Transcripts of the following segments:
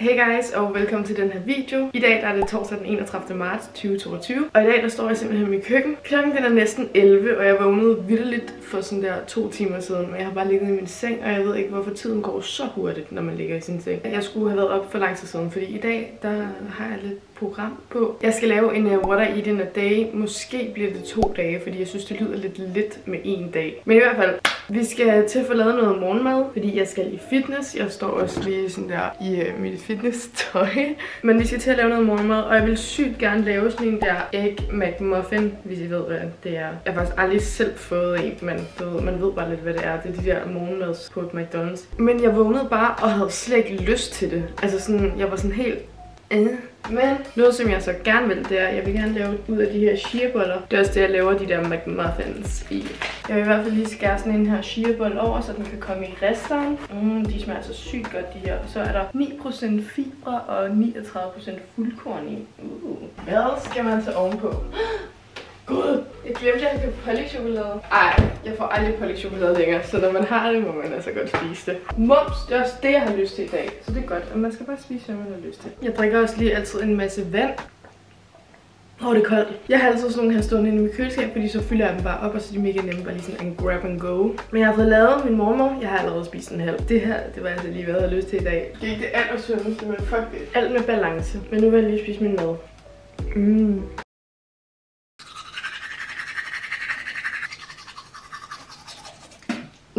Hey guys, og velkommen til den her video. I dag der er det torsdag den 31. marts 2022, og i dag der står jeg simpelthen i mit køkken. Klokken den er næsten 11, og jeg vågnede vildt for sådan der to timer siden, men jeg har bare ligget i min seng, og jeg ved ikke, hvorfor tiden går så hurtigt, når man ligger i sin seng. Jeg skulle have været op for lang tid siden, fordi i dag der har jeg lidt program på. Jeg skal lave en uh, What I Eat in a Day. Måske bliver det to dage, fordi jeg synes, det lyder lidt lidt med en dag. Men i hvert fald, vi skal til at få lavet noget morgenmad, fordi jeg skal i fitness. Jeg står også lige sådan der i uh, mit fitness-tøj. Men vi skal til at lave noget morgenmad, og jeg vil sygt gerne lave sådan en der Egg McMuffin, hvis I ved, hvad det er. Jeg har faktisk aldrig selv fået en, men ved, man ved bare lidt, hvad det er. Det er de der morgenmads på McDonald's. Men jeg vågnede bare og havde slet ikke lyst til det. Altså sådan, jeg var sådan helt men noget, som jeg så gerne vil, det er, at jeg vil gerne lave ud af de her shearboller. Det er også det, jeg laver de der McMuffins i. Jeg vil i hvert fald lige skære sådan en her shearboll over, så den kan komme i resteren. Mm, de smager så sygt godt, de her. Så er der 9% fibre og 39% fuldkorn i. Uh, uh. Hvad skal man så ovenpå? Gud, jeg glemte, at jeg købte pålægtschokolade. Ej, jeg får aldrig pålægtschokolade længere, så når man har det, må man altså godt spise det. Mums, det er også det, jeg har lyst til i dag. Så det er godt, og man skal bare spise, hvad man har lyst til. Jeg drikker også lige altid en masse vand. Åh, oh, det er koldt. Jeg har altid sådan nogle her stående inde i mit køleskab, fordi så fylder jeg dem bare op, og så er de mega nemme, bare lige sådan en grab and go. Men jeg har fået lavet min mormor. Jeg har allerede spist en halv. Det her, det var altså lige, hvad jeg havde lyst til i dag. Det er ikke det allersundeste, men fuck det. Alt med balance. Men nu vil jeg lige spise min mad. Mm.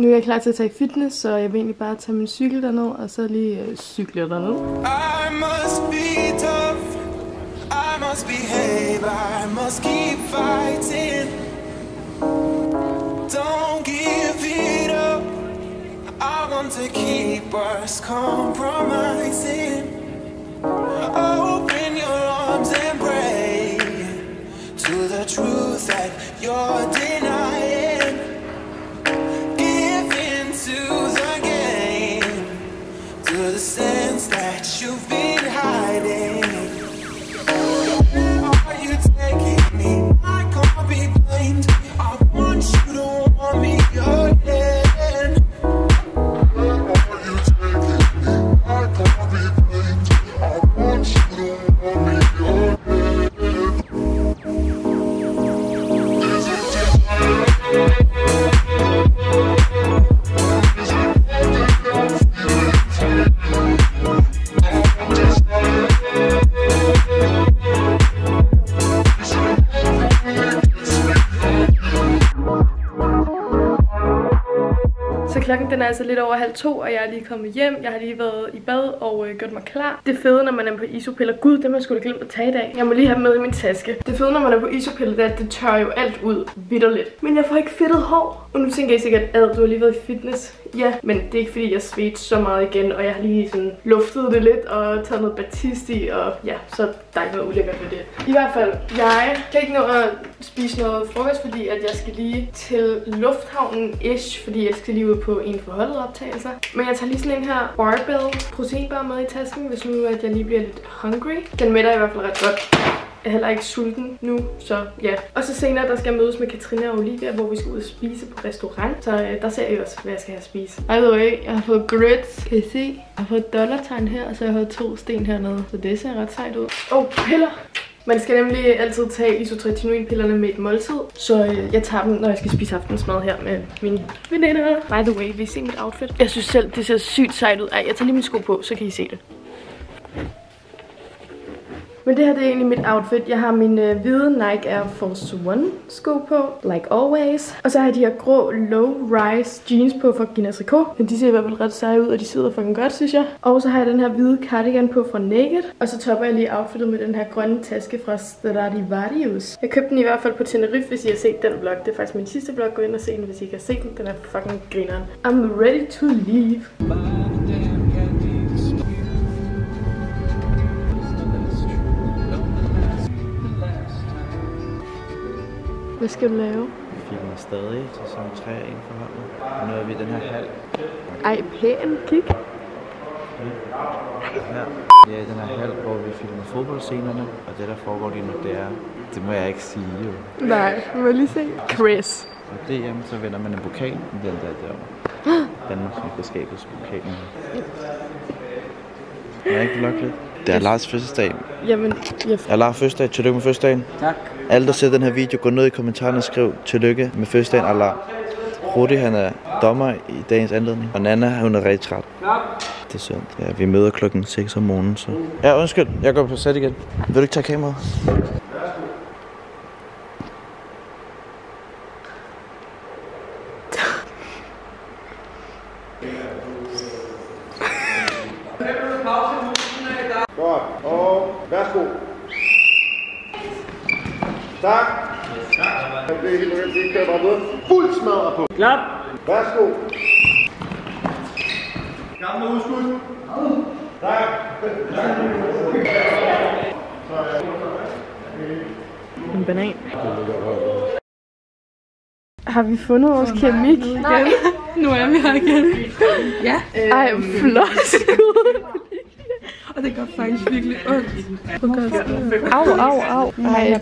Nu er jeg klar til at tage fitness, så jeg vil egentlig bare tage min cykel derned, og så lige øh, cykle derned. I must be tough, I must behave, I must keep fighting. Don't give it up, I want to keep us compromising. Open your arms and pray to the truth that you're denying. Klokken den er altså lidt over halv to, og jeg er lige kommet hjem. Jeg har lige været i bad og øh, gjort mig klar. Det fede, når man er på isopiller. Gud, det har jeg sgu da glemt at tage i dag. Jeg må lige have med i min taske. Det fede, når man er på isopiller, det er, at det tørrer jo alt ud. vidderligt. Men jeg får ikke fedtet hår. Og nu tænker jeg sikkert, at du har lige været i fitness. Ja, men det er ikke fordi, jeg svedte så meget igen, og jeg har lige sådan luftet det lidt og taget noget batist i, og ja, så der er ikke noget ulækkert ved det. I hvert fald, jeg kan ikke nå at spise noget frokost, fordi at jeg skal lige til lufthavnen-ish, fordi jeg skal lige ud på en forholdet optagelse. Men jeg tager lige sådan en her barbell proteinbar med i tasken, hvis nu at jeg lige bliver lidt hungry. Den mætter i hvert fald ret godt. Er heller ikke sulten nu, så ja. Og så senere, der skal jeg mødes med Katrina og Olivia, hvor vi skal ud og spise på restaurant. Så øh, der ser jeg også, hvad jeg skal have at spise. By the way, jeg har fået grits. Kan I se? Jeg har fået et dollartegn her, og så har jeg fået to sten hernede. Så det ser ret sejt ud. Åh, oh, piller! Man skal nemlig altid tage isotretinoin-pillerne med et måltid, så øh, jeg tager dem, når jeg skal spise aftensmad her med mine veninder. By the way, vi ser mit outfit. Jeg synes selv, det ser sygt sejt ud. Ej, jeg tager lige mine sko på, så kan I se det. Men det her det er egentlig mit outfit. Jeg har min øh, hvide Nike Air Force One sko på, like always. Og så har jeg de her grå low-rise jeans på fra Gina Tricot. Men de ser i hvert fald ret seje ud, og de sidder fucking godt, synes jeg. Og så har jeg den her hvide cardigan på fra Naked. Og så topper jeg lige outfitet med den her grønne taske fra Stradivarius. Jeg købte den i hvert fald på Tenerife, hvis I har set den vlog. Det er faktisk min sidste vlog. Gå ind og se den, hvis I ikke har set den. Den er fucking grineren. I'm ready to leave. Hvad skal du lave? Vi filmer stadig sæson 3 af en forholdet. Nu er vi i den her hal. Ej, pæn. Kig. Ja. ja, i den her hal, hvor vi filmer fodboldscenerne. Og det, der foregår lige nu, det er... Det må jeg ikke sige, jo. Nej, må jeg lige se. Chris. Og DM, så vinder man en pokal. Den der derovre. Danmarks mesterskabets pokal. Jeg ikke vlogge lidt? Det er Lars fødselsdag. Jamen, jeg... Jeg Lars fødselsdag. Tillykke med fødselsdagen. Tak. Alle, der ser den her video, gå ned i kommentarerne og skriv tillykke med fødselsdagen. Alarm. Rudi, han er dommer i dagens anledning. Og Nana, hun er rigtig træt. Det er synd. Ja, vi møder klokken 6 om morgenen, så... Ja, undskyld. Jeg går på sæt igen. Vil du ikke tage kameraet? Godt. Og værsgo. Tak. Tak. Det er helt okay. Det kører bare videre. Fuld smadret på. Klap. Værsgo. Gamle udskud. Tak. En banan. Har vi fundet vores keramik igen? Nej. Nu er vi her igen. Ja, Ej, flot skud. Og det gør faktisk virkelig ondt. Au, au, au. Ej.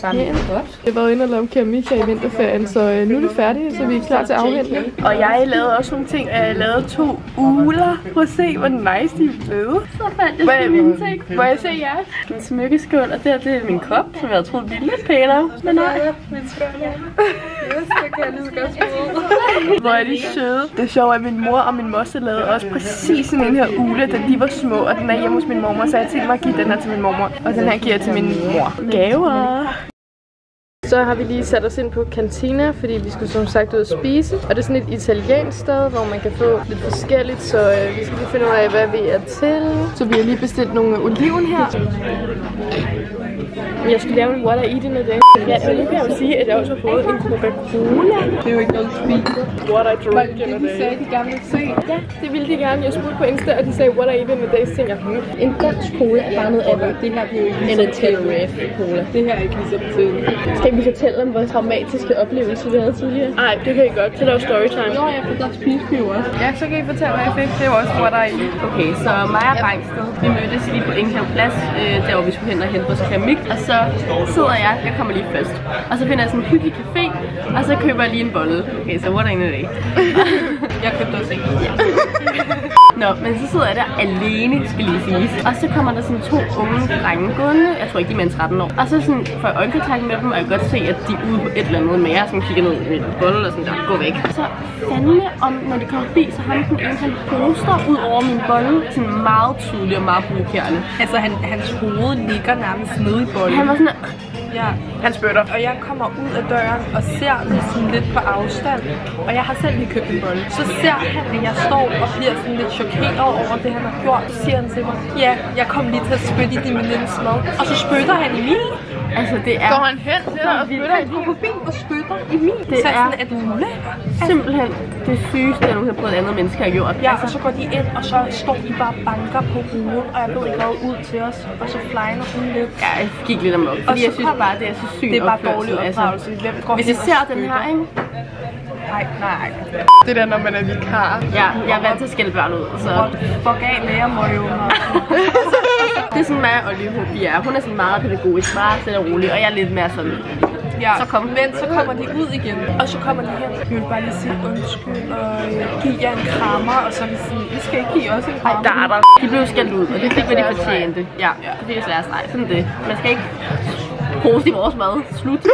Jeg var inde og lave keramik her i vinterferien, så øh, nu er det færdigt, så vi er klar til afhentning. Og jeg lavede også nogle ting. Jeg lavede to uler. Prøv at se, hvor nice de er blevet. Så fandt jeg sgu mine ting. Må jeg se jer? Min smykkeskål, og det her det er min kop, som jeg troede ville lidt pænere. Men nej. Min skål, ja. Yes, det kan jeg lige så godt smide. Hvor er de søde. Det er sjovt, at min mor og min moster lavede også præcis sådan en her ule, da de var små. Og den er hjemme hos min mormor, så jeg tænkte mig at give den her til min mormor. Og den her giver jeg til min mor. Gaver. Så har vi lige sat os ind på Cantina, fordi vi skulle som sagt ud og spise. Og det er sådan et italiensk sted, hvor man kan få lidt forskelligt, så øh, vi skal lige finde ud af, hvad vi er til. Så vi har lige bestilt nogle oliven her. Jeg skal lave en what I eat in a day. Ja, og nu kan jeg jo sige, at jeg også har fået en Coca-Cola. Det er jo ikke noget, du spiser. What I drink in a Det de day. sagde, de gerne ville se. Ja, det ville de gerne. Jeg spurgte på Insta, og de sagde, what I eat in a day. Så tænkte jeg, hmm. En dansk cola er bare noget andet. Det her bliver jo ikke en Tenerife cola. Det her er ikke ligesom til. Skal vi fortælle om vores traumatiske oplevelse, vi havde tidligere? Nej, det kan I godt. Så lave storytime. Nå ja, for der spiser vi jo også. Ja, så kan I fortælle, hvad jeg fik. Det var også what I eat. Okay, så mig og Bangsted, vi mødtes lige på Ingenhav Plads, øh, der hvor vi skulle hen og hente vores keramik. Og så sidder jeg, jeg kommer lige først. Og så finder jeg sådan en hyggelig café, og så køber jeg lige en bolle. Okay, så what I eat in a day. Jeg købte også en. Nå, men så sidder jeg der alene, skal lige siges. Og så kommer der sådan to unge drenge gående. Jeg tror ikke, de er mere end 13 år. Og så sådan, får jeg øjenkontakt med dem, og jeg kan godt se, at de er ude på et eller andet med jer, som kigger ned i en bolle og sådan der, gå væk. Så fandme om, når de kommer forbi, så har han den ene, han poster ud over min bolle. Sådan meget tydelig og meget provokerende. Altså, han, hans hoved ligger nærmest nede i bolden. Han var sådan, Ja. Han spytter. Og jeg kommer ud af døren og ser det sådan lidt på afstand. Og jeg har selv lige købt en bolle. Så ser han, at jeg står og bliver sådan lidt chokeret over det, han har gjort. Så siger han til mig, ja, jeg kom lige til at spytte i din venindes mad. Og så spytter han i min. Altså det er Går han hen til og spytter i din? forbi og spytter i min. Det så er- sådan, at ulækker. simpelthen det sygeste, jeg nogensinde har prøvet, et andet menneske har gjort. Ja, og så går de ind, og så står de bare og banker på ruden, og jeg ved ikke hvad ud til os, og så flyner hun lidt. Ja, jeg gik lidt amok, fordi så jeg synes bare, det er så sygt Det er bare dårlig altså. opdragelse. Hvem går Hvis I og ser den her, ikke? Nej, nej. Det der, når man er vikar. Ja, jeg er vant til at skælde børn ud, så Fuck af med jer, Mario. Det er sådan mig og Olivia, vi er. Hun er sådan meget pædagogisk, meget stille og rolig, og jeg er lidt mere sådan, Ja, Så kom. men så kommer de ud igen, og så kommer de hen. Vi vil bare lige sige undskyld og øh, give jer en krammer, og så er vi sådan, I skal ikke give os en krammer. der er der. De blev skældt ud, og det fik, hvad de fortjente. Ja, det fik jeg svært streg. Sådan det. Man skal ikke hoste i vores mad. Slut.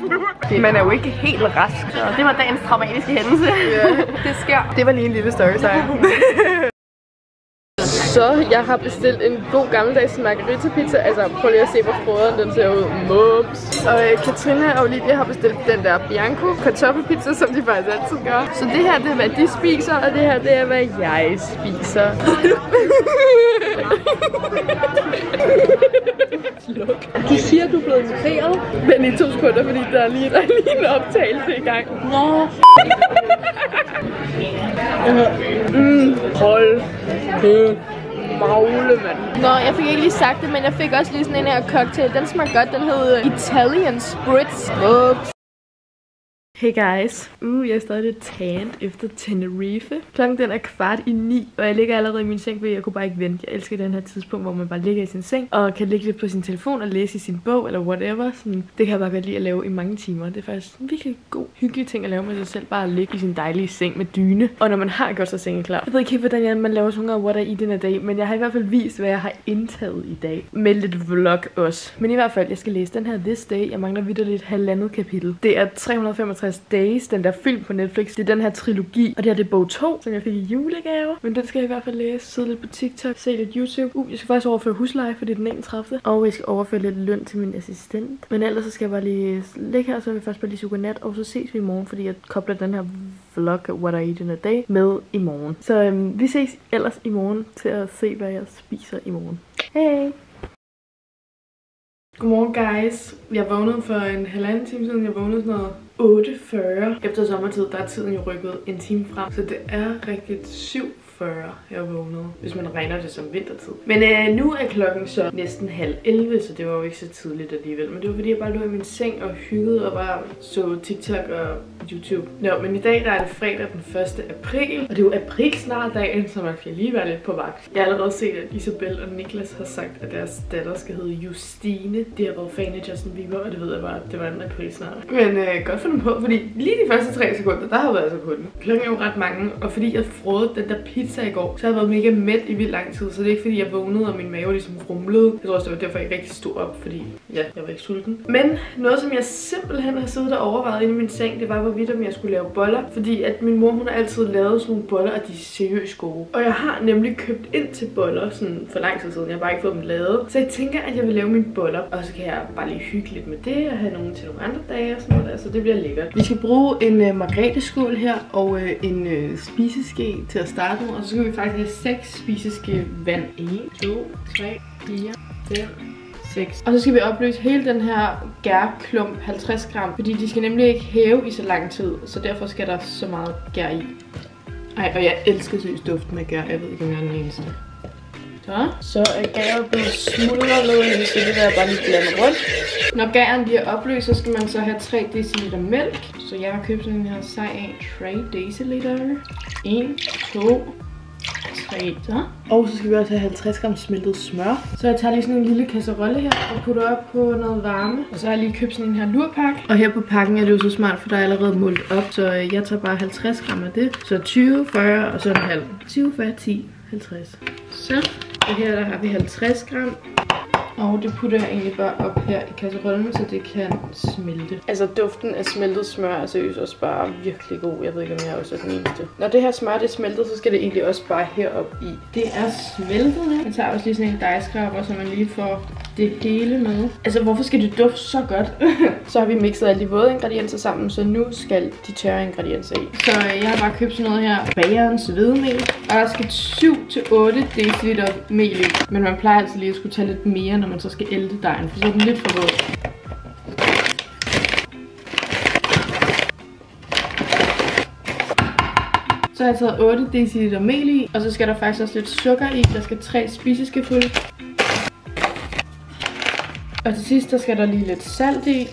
Man er jo ikke helt rask. Så det var dagens traumatiske hændelse. Det sker. Det var lige en lille storytime. Så jeg har bestilt en god gammeldags margarita pizza. Altså prøv lige at se, hvor frøderen den ser ud. Mums. Og øh, Katrina og Olivia har bestilt den der Bianco kartoffelpizza, som de faktisk altid gør. Så det her det er, hvad de spiser, og det her det er, hvad jeg spiser. Du siger, du er blevet inviteret. Men i to sekunder, fordi der er lige, der er lige en optagelse i gang. Nå. Mm, hold kæft. Magle, mand. Nå, jeg fik ikke lige sagt det, men jeg fik også lige sådan en her cocktail. Den smager godt. Den hed Italian Spritz. Ups. Hey guys. Uh, jeg er stadig lidt tanned efter Tenerife. Klokken den er kvart i ni, og jeg ligger allerede i min seng, fordi jeg kunne bare ikke vente. Jeg elsker den her tidspunkt, hvor man bare ligger i sin seng, og kan ligge lidt på sin telefon og læse i sin bog, eller whatever. Sådan, det kan jeg bare godt lide at lave i mange timer. Det er faktisk en virkelig god, hyggelig ting at lave med sig selv. Bare at ligge i sin dejlige seng med dyne. Og når man har gjort sig sengen klar. Jeg ved ikke helt, hvordan man laver sådan noget what I den her dag, men jeg har i hvert fald vist, hvad jeg har indtaget i dag. Med lidt vlog også. Men i hvert fald, jeg skal læse den her This Day. Jeg mangler vidt lidt halvandet kapitel. Det er 365 Days, den der film på Netflix. Det er den her trilogi, og det her det er bog 2, som jeg fik i julegave. Men den skal jeg i hvert fald læse, sidde lidt på TikTok, se lidt YouTube. Uh, jeg skal faktisk overføre husleje, for det er den 31. Og jeg skal overføre lidt løn til min assistent. Men ellers så skal jeg bare lige ligge her, så vil jeg først bare lige suge nat, og så ses vi i morgen, fordi jeg kobler den her vlog, What I Eat in a Day, med i morgen. Så øhm, vi ses ellers i morgen til at se, hvad jeg spiser i morgen. Hej! Godmorgen guys. Jeg vågnede for en halvanden time siden. Jeg vågnede sådan noget 8.40. Efter sommertid, der er tiden jo rykket en time frem. Så det er rigtigt 7 jeg vågnede, hvis man regner det som vintertid. Men øh, nu er klokken så næsten halv 11, så det var jo ikke så tidligt alligevel. Men det var fordi, jeg bare lå i min seng og hyggede og bare så TikTok og YouTube. Nå, men i dag der er det fredag den 1. april, og det er jo april snart dagen, så man skal lige være lidt på vagt. Jeg har allerede set, at Isabel og Niklas har sagt, at deres datter skal hedde Justine. De har været fan af Justin Bieber, og det ved jeg bare, at det var en april snart. Men øh, godt for dem på, fordi lige de første tre sekunder, der har været altså på den. Klokken er jo ret mange, og fordi jeg frøede den der pizza i går, så har havde været mega mæt i vildt lang tid, så det er ikke fordi, jeg vågnede, og min mave ligesom rumlede. Jeg tror også, det var derfor, jeg ikke rigtig stod op, fordi ja, jeg var ikke sulten. Men noget, som jeg simpelthen har siddet og overvejet inde i min seng, det var, hvorvidt om jeg skulle lave boller. Fordi at min mor, hun har altid lavet sådan nogle boller, og de er seriøst gode. Og jeg har nemlig købt ind til boller sådan for lang tid siden. Jeg har bare ikke fået dem lavet. Så jeg tænker, at jeg vil lave mine boller. Og så kan jeg bare lige hygge lidt med det, og have nogle til nogle andre dage og sådan noget der. Så det bliver lækkert. Vi skal bruge en øh, margrethe her, og øh, en øh, spiseske til at starte med. Og så skal vi faktisk have 6 spiseske vand. 1, 2, 3, 4, 5, 6. Og så skal vi opløse hele den her gærklump 50 gram, fordi de skal nemlig ikke hæve i så lang tid, så derfor skal der så meget gær i. Ej, og jeg elsker seriøst duften af gær. Jeg ved ikke, om jeg er den eneste. Så, så er gæret blevet smuldret ned, så det der bare lige blande rundt. Når gæren bliver opløst, så skal man så have 3 dl mælk. Så jeg har købt sådan en her sej 3 dl. 1, 2, 3 så. Og så skal vi også have 50 gram smeltet smør. Så jeg tager lige sådan en lille kasserolle her og putter op på noget varme. Og så har jeg lige købt sådan en her lurpak. Og her på pakken er det jo så smart, for der er allerede målt op. Så jeg tager bare 50 gram af det. Så 20, 40 og så en halv. 20, 40, 10, 50. Så. Og her der har vi 50 gram. Og det putter jeg egentlig bare op her i kasserollen, så det kan smelte. Altså duften af smeltet smør er seriøst også bare virkelig god. Jeg ved ikke, om jeg også er den eneste. Når det her smør det er smeltet, så skal det egentlig også bare herop i. Det er smeltet nu. Jeg tager også lige sådan en dejskraber, så man lige får det hele med. Altså, hvorfor skal det dufte så godt? så har vi mixet alle de våde ingredienser sammen, så nu skal de tørre ingredienser i. Så øh, jeg har bare købt sådan noget her bagerens hvedemel. Og der skal 7-8 dl mel i. Men man plejer altså lige at skulle tage lidt mere, når man så skal ælte dejen, for så er den lidt for våd. Så har jeg taget 8 dl mel i, og så skal der faktisk også lidt sukker i. Der skal 3 spiseskefulde. Og til sidst, der skal der lige lidt salt i.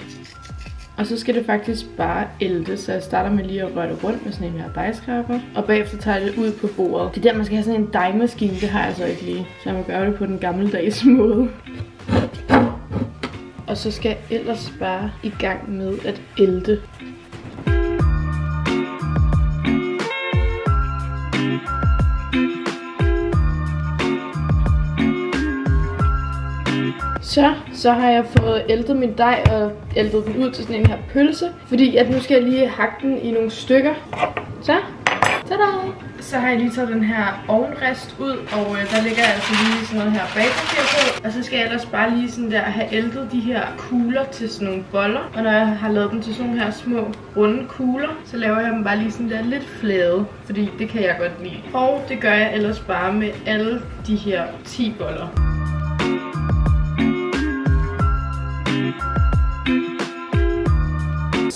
Og så skal det faktisk bare ælte, så jeg starter med lige at røre det rundt med sådan en her dejskraber. Og bagefter tager jeg det ud på bordet. Det er der, man skal have sådan en dejmaskine, det har jeg så ikke lige. Så jeg må gøre det på den gammeldags måde. Og så skal jeg ellers bare i gang med at ælte. Så, så har jeg fået æltet min dej og æltet den ud til sådan en her pølse. Fordi at nu skal jeg lige hakke den i nogle stykker. Så, tada! Så har jeg lige taget den her ovnrest ud, og øh, der ligger altså lige sådan noget her bagpapir på. Og så skal jeg ellers bare lige sådan der have æltet de her kugler til sådan nogle boller. Og når jeg har lavet dem til sådan nogle her små runde kugler, så laver jeg dem bare lige sådan der lidt flade. Fordi det kan jeg godt lide. Og det gør jeg ellers bare med alle de her 10 boller.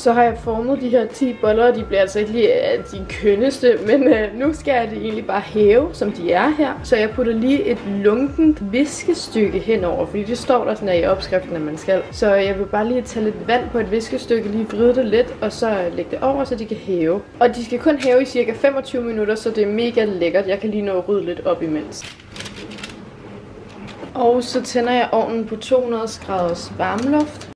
Så har jeg formet de her 10 boller, og de bliver altså ikke lige øh, de kønneste, men øh, nu skal jeg det egentlig bare hæve, som de er her. Så jeg putter lige et lunkent viskestykke henover, fordi det står der sådan her i opskriften, at man skal. Så jeg vil bare lige tage lidt vand på et viskestykke, lige vride det lidt, og så øh, lægge det over, så de kan hæve. Og de skal kun hæve i cirka 25 minutter, så det er mega lækkert. Jeg kan lige nå at rydde lidt op imens. Og så tænder jeg ovnen på 200 graders varmluft.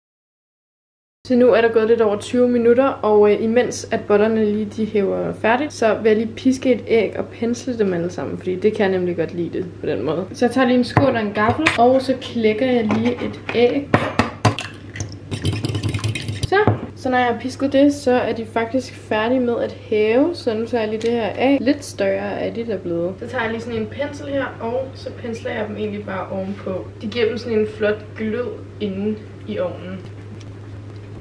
Så nu er der gået lidt over 20 minutter, og øh, imens at bollerne lige de hæver færdigt, så vil jeg lige piske et æg og pensle dem alle sammen, fordi det kan jeg nemlig godt lide det på den måde. Så jeg tager lige en skål og en gaffel, og så klækker jeg lige et æg. Så, så når jeg har pisket det, så er de faktisk færdige med at hæve, så nu tager jeg lige det her af. Lidt større er de der blevet. Så tager jeg lige sådan en pensel her, og så pensler jeg dem egentlig bare ovenpå. De giver dem sådan en flot glød inde i ovnen.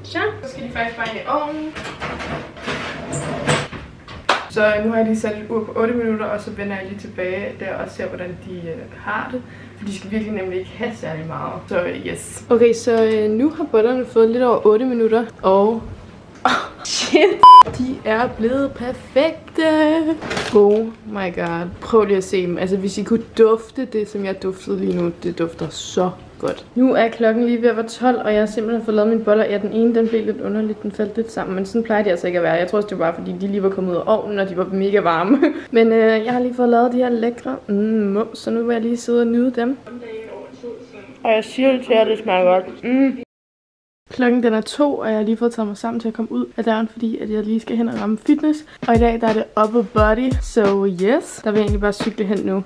Så, så skal de faktisk bare i ovnen. Så nu har jeg lige sat et ur på 8 minutter, og så vender jeg lige tilbage der og ser, hvordan de øh, har det. For de skal virkelig nemlig ikke have særlig meget. Så yes. Okay, så øh, nu har bollerne fået lidt over 8 minutter, og... Oh, shit! De er blevet perfekte! Oh my god. Prøv lige at se dem. Altså, hvis I kunne dufte det, som jeg duftede lige nu, det dufter så Godt. Nu er klokken lige ved at være 12, og jeg har simpelthen fået lavet mine boller. Ja, den ene den blev lidt underligt, den faldt lidt sammen, men sådan plejer de altså ikke at være. Jeg tror det var bare, fordi de lige var kommet ud af ovnen, og de var mega varme. men øh, jeg har lige fået lavet de her lækre mm, mums, så nu vil jeg lige sidde og nyde dem. Og jeg siger det til jer, det smager godt. Mm. Klokken den er to, og jeg har lige fået taget mig sammen til at komme ud af døren, fordi at jeg lige skal hen og ramme fitness. Og i dag der er det upper body, so yes, der vil jeg egentlig bare cykle hen nu.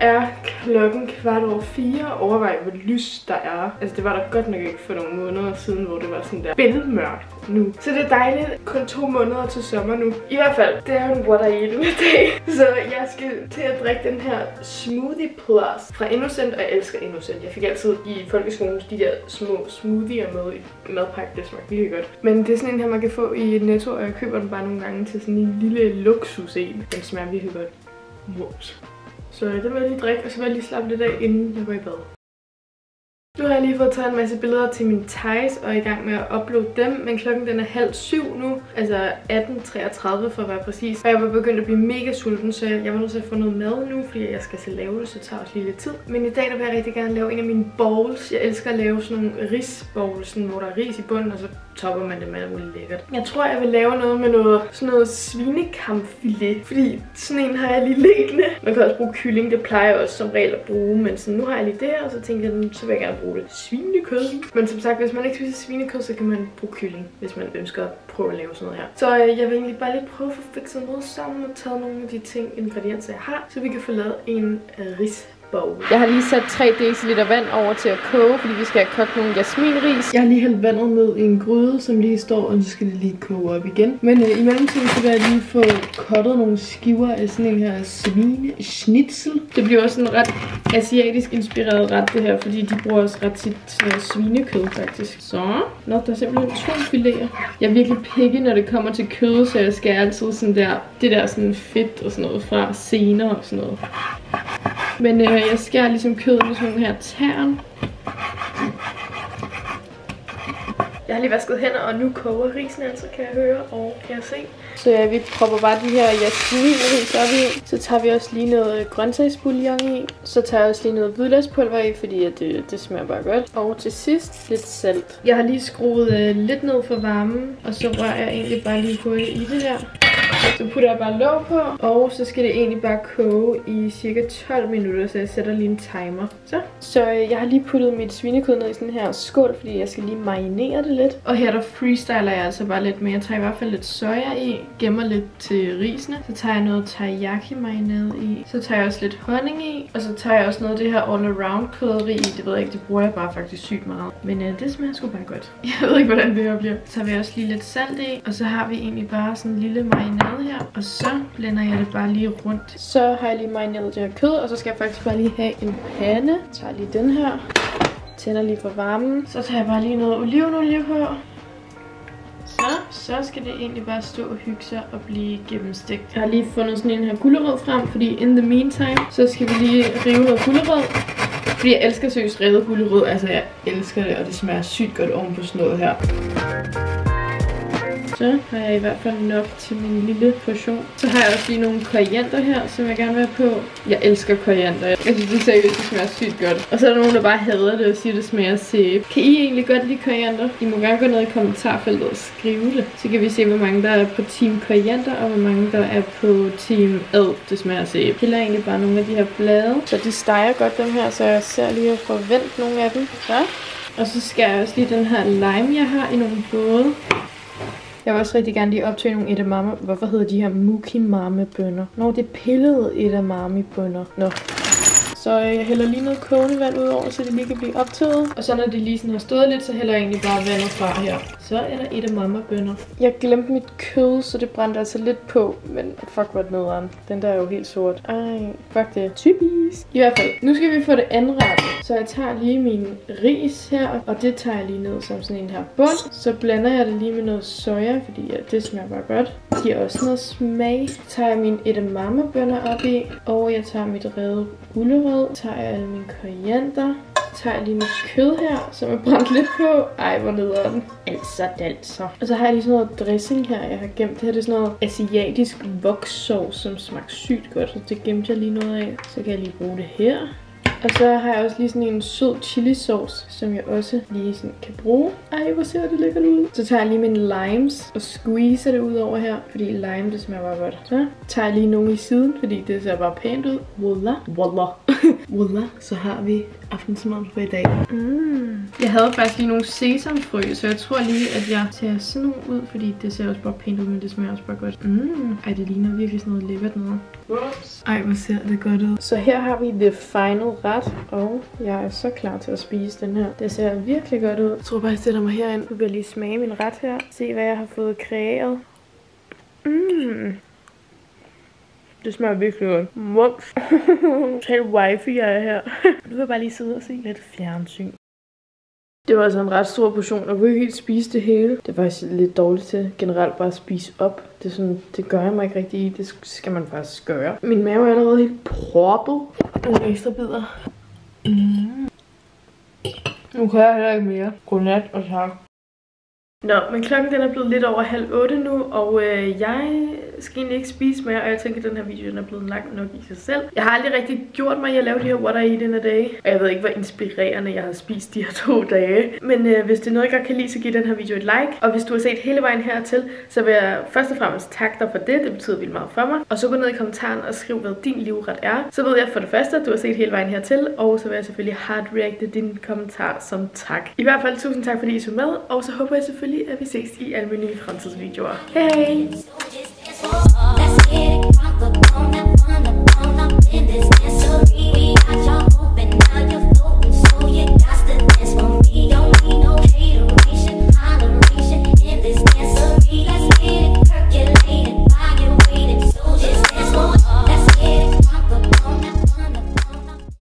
Er klokken kvart over fire. Overvej, hvor lys der er. Altså, det var der godt nok ikke for nogle måneder siden, hvor det var sådan der bælmørkt nu. Så det er dejligt. Kun to måneder til sommer nu. I hvert fald, det er jo en water i dag. Så jeg skal til at drikke den her Smoothie Plus fra Innocent, og jeg elsker Innocent. Jeg fik altid i folkeskolen de der små smoothier med i madpakke. Det smagte virkelig godt. Men det er sådan en her, man kan få i Netto, og jeg køber den bare nogle gange til sådan en lille luksus en. Den smager virkelig godt. Whoops. Så øh, det vil jeg lige drikke, og så vil jeg lige slappe lidt af, inden jeg går i bad. Nu har jeg lige fået taget en masse billeder til min Thais og er i gang med at uploade dem, men klokken den er halv syv nu, altså 18.33 for at være præcis. Og jeg var begyndt at blive mega sulten, så jeg var nødt til at få noget mad nu, fordi jeg skal til at lave det, så det tager også lige lidt tid. Men i dag der vil jeg rigtig gerne lave en af mine bowls. Jeg elsker at lave sådan nogle risbowls, hvor der er ris i bunden, og så topper man det med noget lækkert. Jeg tror, jeg vil lave noget med noget, sådan noget svinekampfilet, fordi sådan en har jeg lige liggende. Man kan også bruge kylling, det plejer jeg også som regel at bruge, men sådan, nu har jeg lige det her, og så tænker jeg, mm, så vil jeg gerne bruge det svinekød. Men som sagt, hvis man ikke spiser svinekød, så kan man bruge kylling, hvis man ønsker at prøve at lave sådan noget her. Så øh, jeg vil egentlig bare lige prøve at få fikset noget sammen og taget nogle af de ting, ingredienser jeg har, så vi kan få lavet en øh, ris bowl. Jeg har lige sat 3 dl vand over til at koge, fordi vi skal have kogt nogle jasminris. Jeg har lige hældt vandet ned i en gryde, som lige står, og så skal det lige koge op igen. Men øh, i mellemtiden så vil jeg lige få kottet nogle skiver af sådan en her svine schnitzel. Det bliver også en ret asiatisk inspireret ret det her, fordi de bruger også ret tit sådan noget svinekød faktisk. Så, nå, der er simpelthen to filéer. Jeg er virkelig pikke, når det kommer til kød, så jeg skal altid sådan der, det der sådan fedt og sådan noget fra senere og sådan noget. Men øh, jeg skærer ligesom kødet i sådan nogle her tern. Jeg har lige vasket hænder, og nu koger risen altså, kan jeg høre og kan jeg se. Så ja, vi propper bare de her jasminris op i. Så tager vi også lige noget grøntsagsbouillon i. Så tager jeg også lige noget hvidløgspulver i, fordi at det, det smager bare godt. Og til sidst lidt salt. Jeg har lige skruet øh, lidt ned for varmen, og så rører jeg egentlig bare lige hurtigt i det her. Så putter jeg bare låg på, og så skal det egentlig bare koge i cirka 12 minutter, så jeg sætter lige en timer. Så, så øh, jeg har lige puttet mit svinekød ned i sådan her skål, fordi jeg skal lige marinere det lidt. Og her der freestyler jeg altså bare lidt mere. Jeg tager i hvert fald lidt soja i, gemmer lidt til risene. Så tager jeg noget teriyaki marinade i. Så tager jeg også lidt honning i, og så tager jeg også noget af det her all around krydderi i. Det ved jeg ikke, det bruger jeg bare faktisk sygt meget. Men øh, det smager sgu bare godt. Jeg ved ikke, hvordan det her bliver. Så tager vi også lige lidt salt i, og så har vi egentlig bare sådan en lille marinade her. Og så blender jeg det bare lige rundt. Så har jeg lige marineret det her kød, og så skal jeg faktisk bare lige have en pande. Jeg tager lige den her. Tænder lige for varmen. Så tager jeg bare lige noget olivenolie på. Så, så skal det egentlig bare stå og hygge sig og blive gennemstegt. Jeg har lige fundet sådan en her gulerod frem, fordi in the meantime, så skal vi lige rive noget gulerod. Fordi jeg elsker seriøst revet gulerod. Altså, jeg elsker det, og det smager sygt godt oven på sådan noget her. Så har jeg i hvert fald nok til min lille portion. Så har jeg også lige nogle koriander her, som jeg gerne vil have på. Jeg elsker koriander. Jeg synes, det seriøst, det smager sygt godt. Og så er der nogen, der bare hader det og siger, at det smager sæbe. Kan I egentlig godt lide koriander? I må gerne gå ned i kommentarfeltet og skrive det. Så kan vi se, hvor mange der er på team koriander, og hvor mange der er på team ad. Det smager sæbe. Jeg piller egentlig bare nogle af de her blade. Så de steger godt dem her, så jeg ser lige at forvente nogle af dem. Så. Og så skal jeg også lige den her lime, jeg har i nogle både. Jeg vil også rigtig gerne lige optage nogle edamame. Hvorfor hedder de her mukimame bønner? Nå, det er pillede edamame bønner. Nå. Så øh, jeg hælder lige noget kogende vand ud over, så det lige kan blive optaget. Og så når de lige sådan har stået lidt, så hælder jeg egentlig bare vandet fra her. Så er der edamame bønner. Jeg glemte mit kød, så det brændte altså lidt på. Men fuck, hvor nederen. Den der er jo helt sort. Ej, fuck det. Typisk. I hvert fald, nu skal vi få det anrettet. Så jeg tager lige min ris her, og det tager jeg lige ned som sådan en her bund. Så blander jeg det lige med noget soja, fordi ja, det smager bare godt. Det giver også noget smag. Så tager jeg mine edamamebønner op i, og jeg tager mit revet gulerod. Så tager jeg alle mine koriander. Så tager jeg lige mit kød her, som er brændt lidt på. Ej, hvor nederen. Altså, altså. Og så har jeg lige sådan noget dressing her, jeg har gemt. Det her det er sådan noget asiatisk vokssauce, som smager sygt godt. Så det gemte jeg lige noget af. Så kan jeg lige bruge det her. Og så har jeg også lige sådan en sød chili sauce, som jeg også lige sådan kan bruge. Ej, hvor ser det lækkert ud. Så tager jeg lige mine limes og squeezer det ud over her, fordi lime det smager bare godt. Så tager jeg lige nogle i siden, fordi det ser bare pænt ud. Voila. Voila. Voila. Så har vi aftensmad for i dag. Mm. Jeg havde faktisk lige nogle sesamfrø, så jeg tror lige, at jeg tager sådan nogle ud, fordi det ser også bare pænt ud, men det smager også bare godt. Mm. Ej, det ligner virkelig sådan noget lækkert noget. Ej, hvor ser det godt ud. Så her har vi the final ret, og jeg er så klar til at spise den her. Det ser virkelig godt ud. Jeg tror bare, jeg sætter mig herind. Nu vil jeg lige smage min ret her. Se, hvad jeg har fået kreeret. Mm. Det smager virkelig godt. Mums. Tal wifi jeg er her. nu vil jeg bare lige sidde og se lidt fjernsyn. Det var altså en ret stor portion, og kunne helt spise det hele. Det er faktisk lidt dårligt til generelt bare at spise op. Det, er sådan, det gør jeg mig ikke rigtig i. Det skal man faktisk gøre. Min mave er allerede helt proppet. Nogle ekstra bidder. Mm. Nu kan jeg heller ikke mere. Godnat og tak. Nå, men klokken den er blevet lidt over halv otte nu, og øh, jeg skal egentlig ikke spise mere, og jeg tænker, at den her video den er blevet lang nok i sig selv. Jeg har aldrig rigtig gjort mig i at lave de her What I Eat in a Day, og jeg ved ikke, hvor inspirerende jeg har spist de her to dage. Men øh, hvis det er noget, jeg godt kan lide, så giv den her video et like. Og hvis du har set hele vejen hertil, så vil jeg først og fremmest takke dig for det. Det betyder vildt meget for mig. Og så gå ned i kommentaren og skriv, hvad din livret er. Så ved jeg for det første, at du har set hele vejen hertil, og så vil jeg selvfølgelig hard reacte din kommentar som tak. I hvert fald tusind tak, fordi I så med, og så håber jeg selvfølgelig, at vi ses i alle mine nye fremtidsvideoer. Hej! hej! Oh.